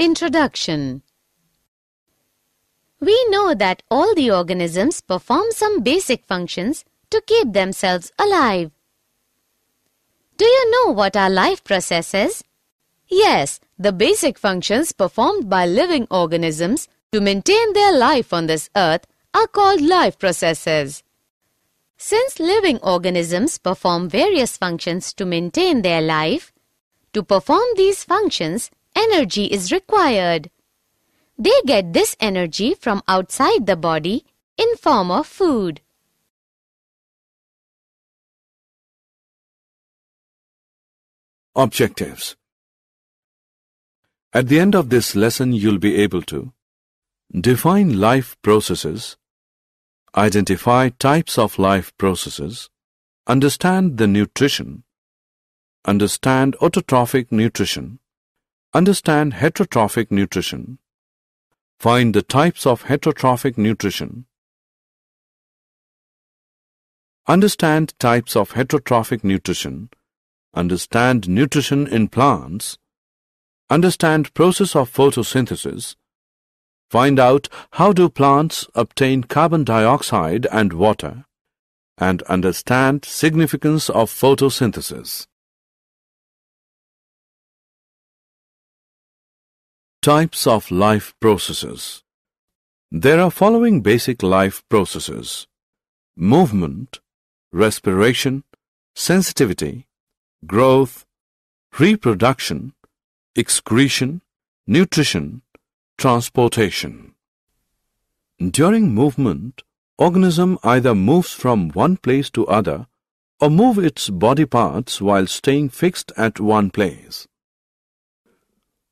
Introduction We know that all the organisms perform some basic functions to keep themselves alive. Do you know what are life processes? Yes, the basic functions performed by living organisms to maintain their life on this earth are called life processes. Since living organisms perform various functions to maintain their life, to perform these functions, energy is required. They get this energy from outside the body in form of food. Objectives At the end of this lesson, you'll be able to define life processes, identify types of life processes, understand the nutrition, understand autotrophic nutrition, understand heterotrophic nutrition, find the types of heterotrophic nutrition, understand types of heterotrophic nutrition, understand nutrition in plants, understand process of photosynthesis, find out how do plants obtain carbon dioxide and water, and understand significance of photosynthesis. Types of life processes There are following basic life processes. Movement, respiration, sensitivity, growth, reproduction, excretion, nutrition, transportation. During movement, organism either moves from one place to other or move its body parts while staying fixed at one place.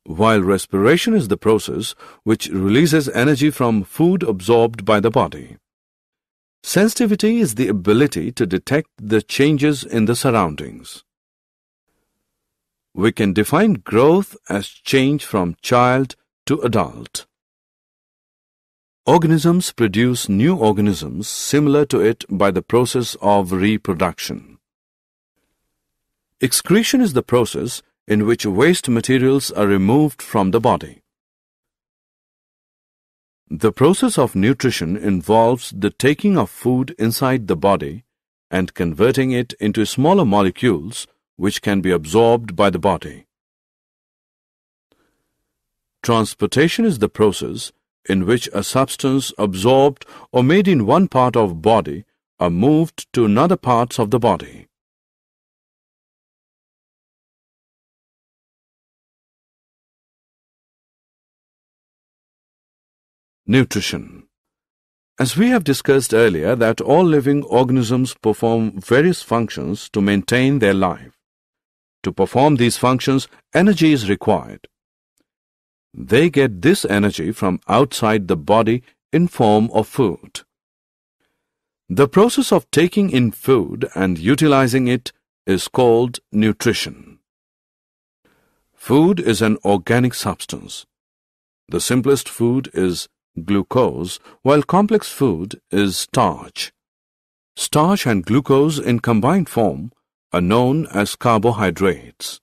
While respiration is the process which releases energy from food absorbed by the body. Sensitivity is the ability to detect the changes in the surroundings. We can define growth as change from child to adult. Organisms produce new organisms similar to it by the process of reproduction. Excretion is the process in which waste materials are removed from the body. The process of nutrition involves the taking of food inside the body and converting it into smaller molecules which can be absorbed by the body. Transportation is the process in which a substance absorbed or made in one part of body are moved to another parts of the body. Nutrition As we have discussed earlier that all living organisms perform various functions to maintain their life. To perform these functions, energy is required. They get this energy from outside the body in form of food. The process of taking in food and utilizing it is called nutrition. Food is an organic substance. The simplest food is glucose, while complex food is starch. Starch and glucose in combined form are known as carbohydrates.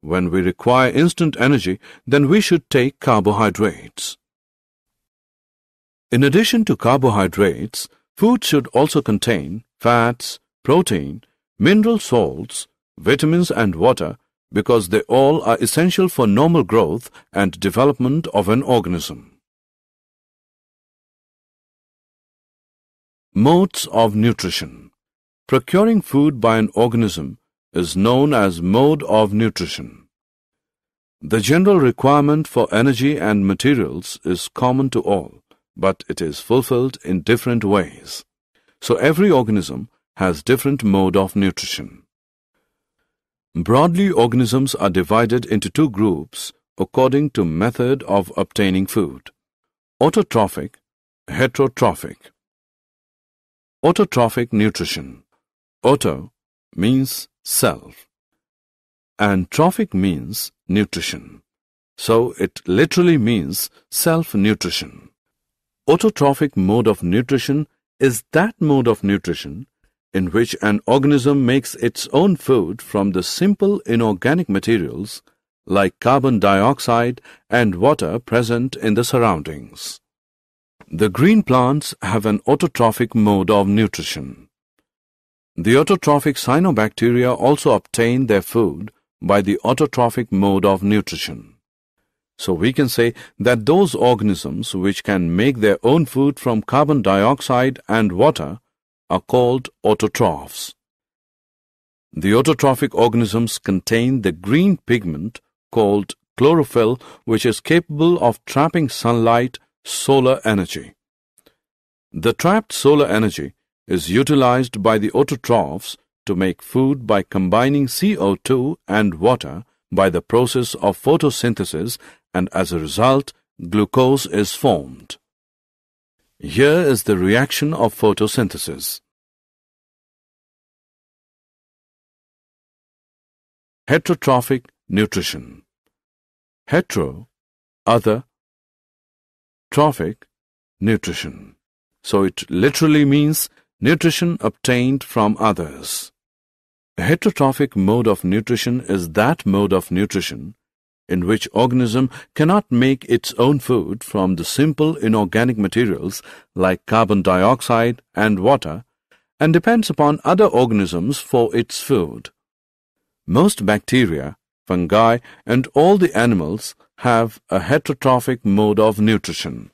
When we require instant energy, then we should take carbohydrates. In addition to carbohydrates, food should also contain fats, protein, mineral salts, vitamins and water because they all are essential for normal growth and development of an organism. Modes of nutrition Procuring food by an organism is known as mode of nutrition. The general requirement for energy and materials is common to all, but it is fulfilled in different ways. So every organism has different mode of nutrition. Broadly, organisms are divided into two groups according to method of obtaining food. Autotrophic, heterotrophic. Autotrophic nutrition. Auto means self and trophic means nutrition. So it literally means self-nutrition. Autotrophic mode of nutrition is that mode of nutrition in which an organism makes its own food from the simple inorganic materials like carbon dioxide and water present in the surroundings. The green plants have an autotrophic mode of nutrition. The autotrophic cyanobacteria also obtain their food by the autotrophic mode of nutrition. So we can say that those organisms which can make their own food from carbon dioxide and water are called autotrophs. The autotrophic organisms contain the green pigment called chlorophyll which is capable of trapping sunlight solar energy. The trapped solar energy is utilized by the autotrophs to make food by combining CO2 and water by the process of photosynthesis and as a result, glucose is formed. Here is the reaction of photosynthesis. Heterotrophic nutrition. Hetero, other, trophic, nutrition. So it literally means nutrition obtained from others. A heterotrophic mode of nutrition is that mode of nutrition in which organism cannot make its own food from the simple inorganic materials like carbon dioxide and water and depends upon other organisms for its food. Most bacteria, fungi and all the animals have a heterotrophic mode of nutrition.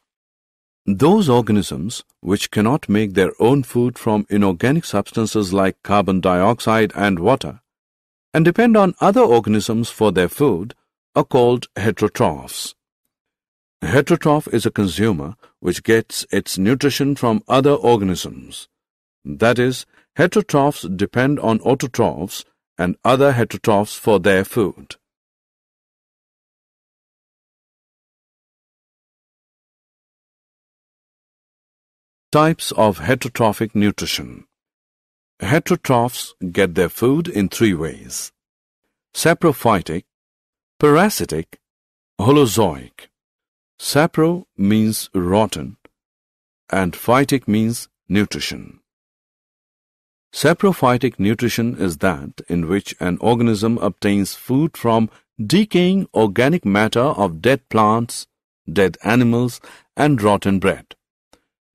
Those organisms which cannot make their own food from inorganic substances like carbon dioxide and water and depend on other organisms for their food are called heterotrophs. A heterotroph is a consumer which gets its nutrition from other organisms. That is, heterotrophs depend on autotrophs and other heterotrophs for their food. Types of heterotrophic nutrition Heterotrophs get their food in three ways. Saprophytic, Parasitic, Holozoic. Sapro means rotten and phytic means nutrition. Saprophytic nutrition is that in which an organism obtains food from decaying organic matter of dead plants, dead animals, and rotten bread.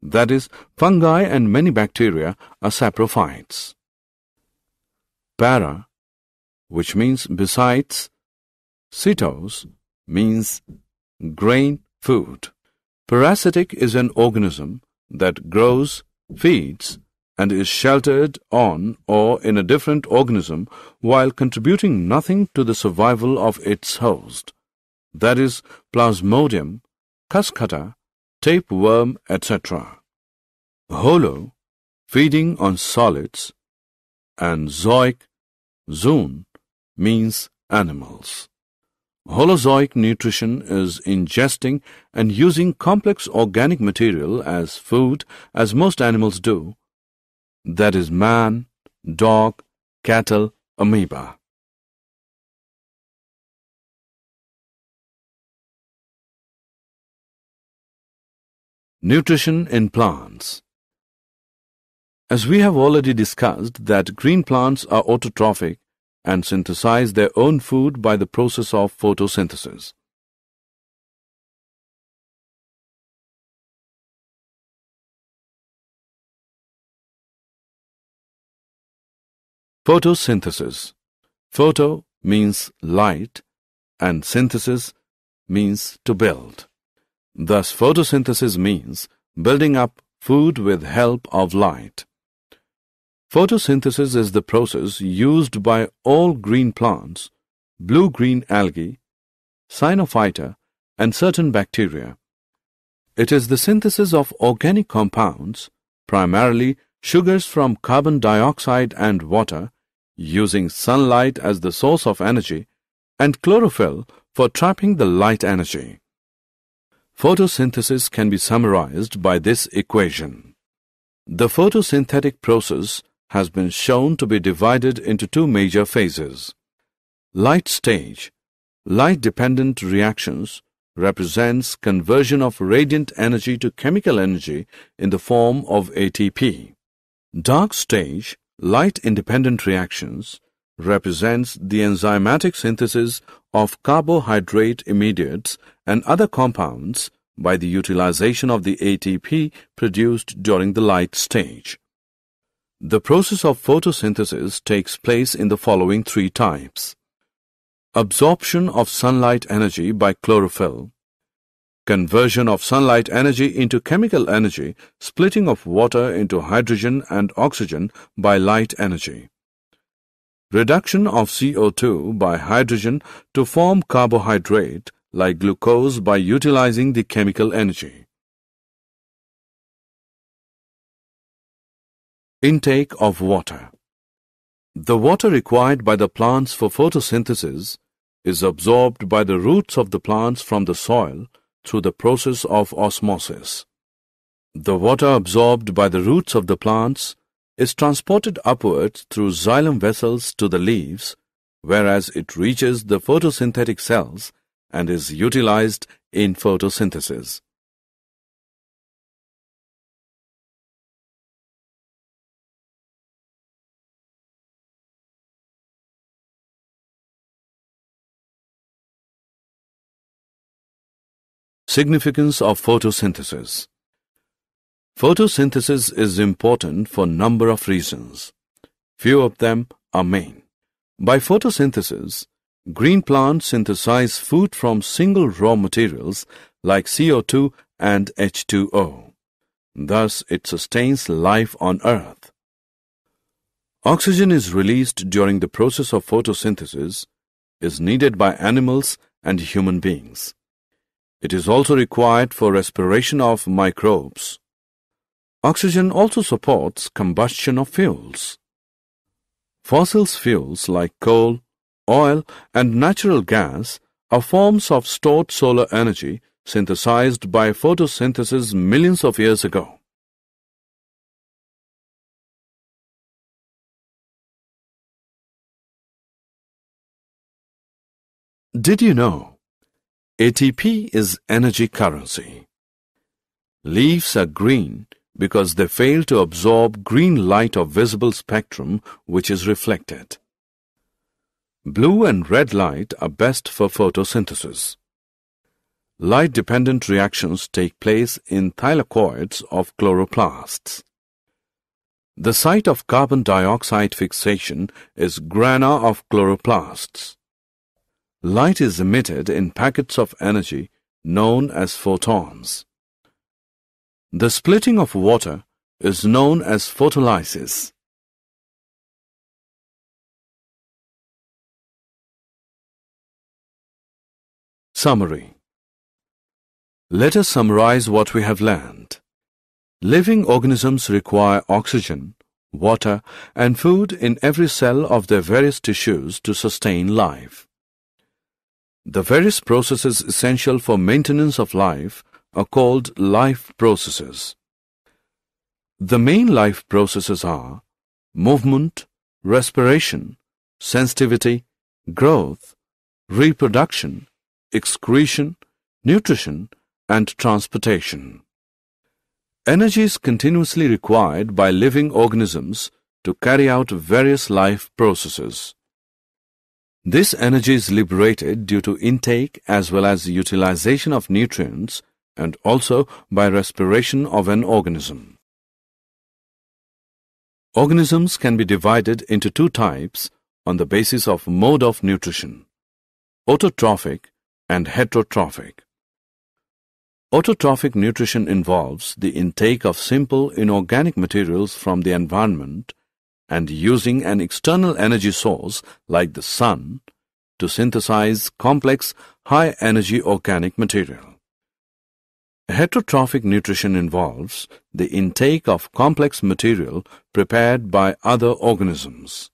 That is, fungi and many bacteria are saprophytes. Para, which means besides, Sitos means grain food. Parasitic is an organism that grows, feeds, and is sheltered on or in a different organism while contributing nothing to the survival of its host. That is Plasmodium, Cuscuta, tapeworm, etc. Holo, feeding on solids, and zoic, zoon, means animals. Holozoic nutrition is ingesting and using complex organic material as food as most animals do. That is man, dog, cattle, amoeba. Nutrition in plants As we have already discussed that green plants are autotrophic and synthesize their own food by the process of photosynthesis. Photosynthesis Photo means light and synthesis means to build. Thus, photosynthesis means building up food with help of light. Photosynthesis is the process used by all green plants, blue-green algae, cyanophyta, and certain bacteria. It is the synthesis of organic compounds, primarily sugars from carbon dioxide and water, using sunlight as the source of energy, and chlorophyll for trapping the light energy. Photosynthesis can be summarized by this equation. The photosynthetic process has been shown to be divided into two major phases. Light stage, light-dependent reactions, represents conversion of radiant energy to chemical energy in the form of ATP. Dark stage, light-independent reactions, represents the enzymatic synthesis of carbohydrate immediates and other compounds by the utilization of the ATP produced during the light stage. The process of photosynthesis takes place in the following three types. Absorption of sunlight energy by chlorophyll, conversion of sunlight energy into chemical energy, splitting of water into hydrogen and oxygen by light energy. Reduction of CO2 by hydrogen to form carbohydrate like glucose by utilizing the chemical energy. Intake of water. The water required by the plants for photosynthesis is absorbed by the roots of the plants from the soil through the process of osmosis. The water absorbed by the roots of the plants is transported upwards through xylem vessels to the leaves, whereas it reaches the photosynthetic cells and is utilized in photosynthesis. Significance of photosynthesis Photosynthesis is important for number of reasons. Few of them are main. By photosynthesis, green plants synthesize food from single raw materials like CO2 and H2O. Thus, it sustains life on Earth. Oxygen is released during the process of photosynthesis, is needed by animals and human beings. It is also required for respiration of microbes. Oxygen also supports combustion of fuels. Fossil fuels like coal, oil, and natural gas are forms of stored solar energy synthesized by photosynthesis millions of years ago. Did you know ATP is energy currency. Leaves are green because they fail to absorb green light of visible spectrum which is reflected. Blue and red light are best for photosynthesis. Light-dependent reactions take place in thylakoids of chloroplasts. The site of carbon dioxide fixation is grana of chloroplasts. Light is emitted in packets of energy known as photons. The splitting of water is known as photolysis. Summary Let us summarize what we have learned. Living organisms require oxygen, water, and food in every cell of their various tissues to sustain life. The various processes essential for maintenance of life are called life processes. The main life processes are movement, respiration, sensitivity, growth, reproduction, excretion, nutrition, and transportation. Energy is continuously required by living organisms to carry out various life processes. This energy is liberated due to intake as well as utilization of nutrients and also by respiration of an organism. Organisms can be divided into two types on the basis of mode of nutrition, autotrophic and heterotrophic. Autotrophic nutrition involves the intake of simple inorganic materials from the environment and using an external energy source like the sun to synthesize complex, high-energy organic material. Heterotrophic nutrition involves the intake of complex material prepared by other organisms.